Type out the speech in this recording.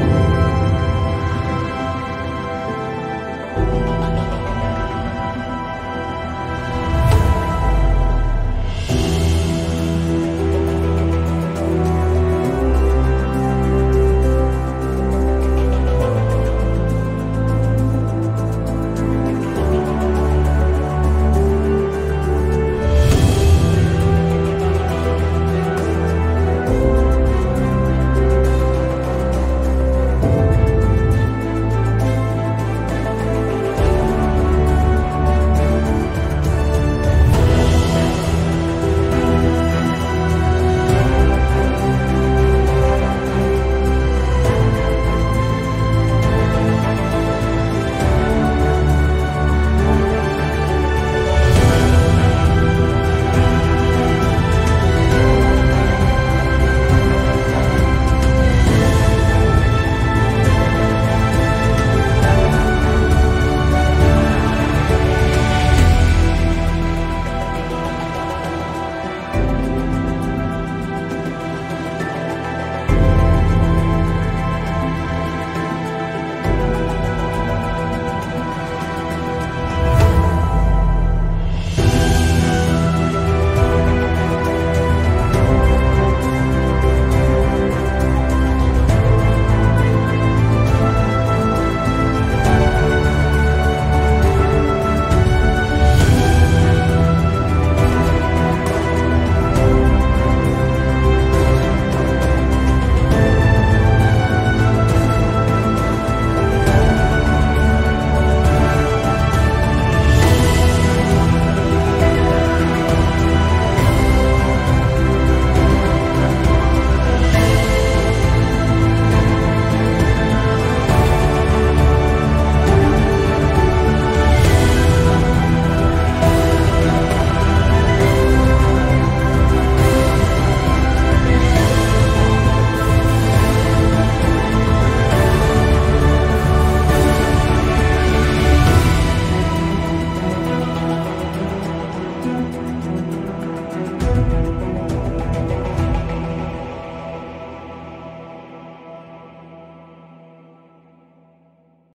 Bye.